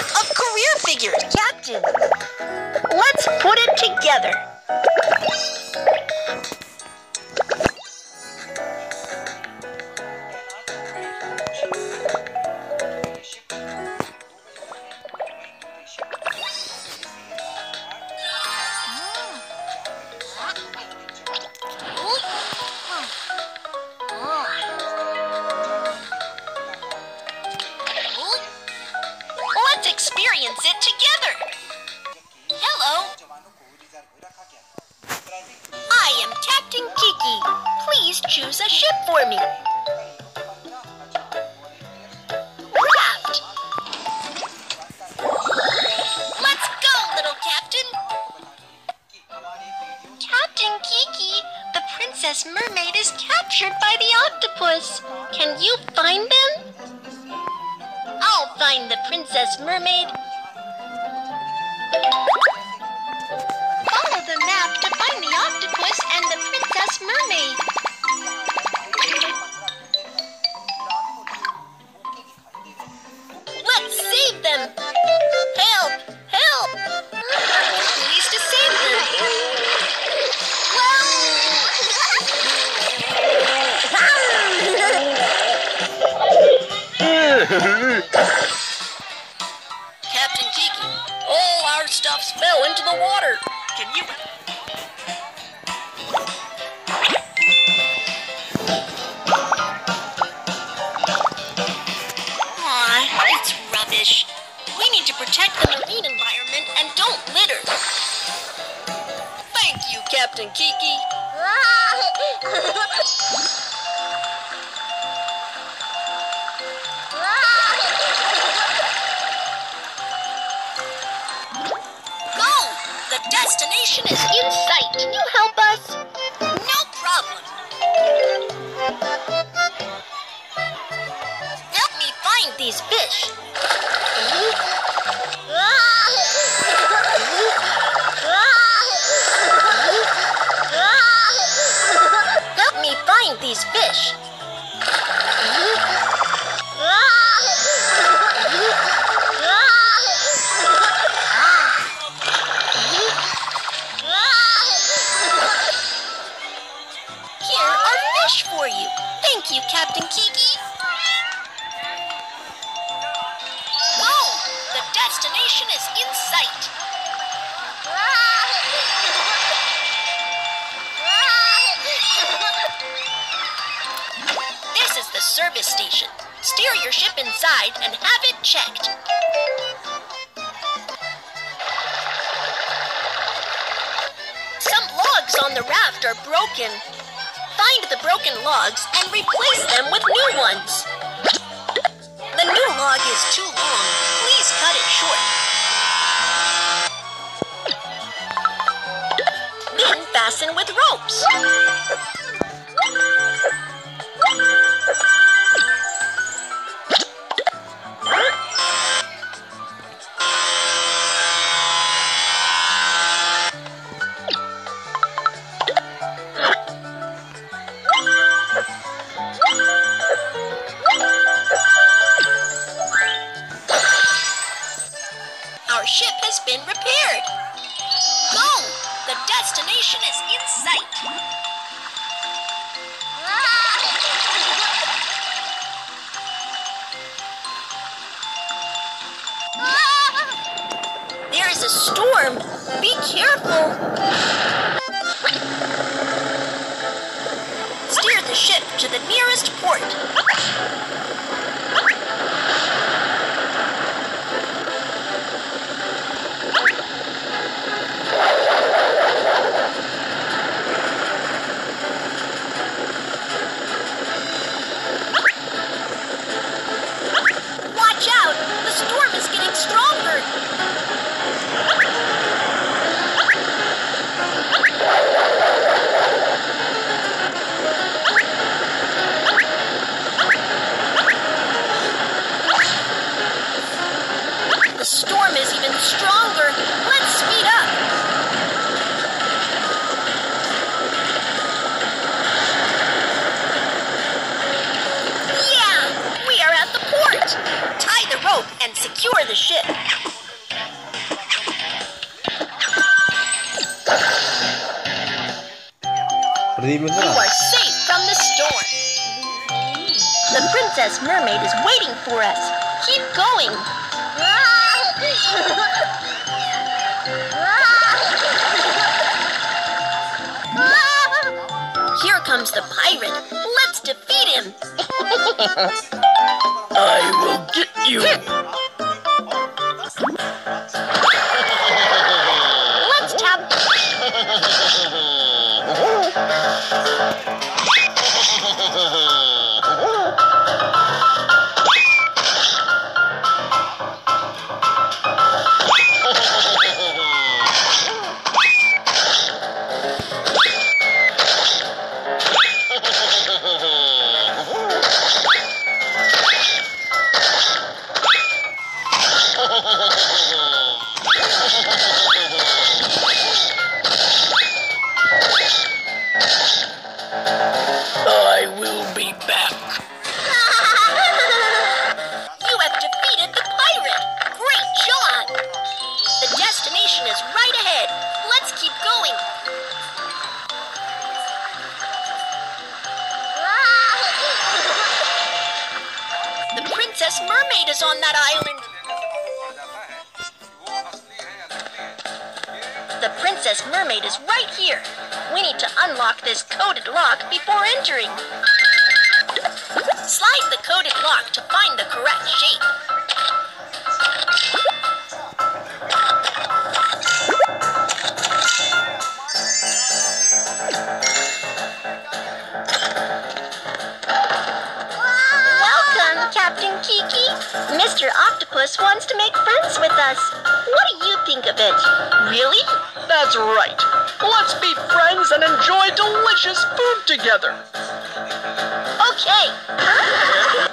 of career figures. Captain, let's put it together. Experience it together. Hello, I am Captain Kiki. Please choose a ship for me. Raft. Let's go, little captain. Captain Kiki, the princess mermaid is captured by the octopus. Can you find them? I'll find the princess mermaid. Follow the map to find the octopus and the princess mermaid. Let's save them! Help! Help! Please to save them! Captain our fell into the water. Can you? It's rubbish. We need to protect the marine environment and don't litter. Thank you, Captain Kiki. destination is in sight. Can you help us? No problem. Help me find these fish. Captain Kiki. Go! The destination is in sight. This is the service station. Steer your ship inside and have it checked. Some logs on the raft are broken. Find the broken logs and replace them with new ones. The new log is too long. Please cut it short. Then fasten with ropes. Nearest Ready, You are safe from the storm. The Princess Mermaid is waiting for us. Keep going. Here comes the pirate. Let's defeat him. I will get you. Is on that island. The Princess Mermaid is right here. We need to unlock this coded lock before entering. Slide the coded lock to find the correct shape. Mr. Octopus wants to make friends with us. What do you think of it? Really? That's right. Let's be friends and enjoy delicious food together. Okay.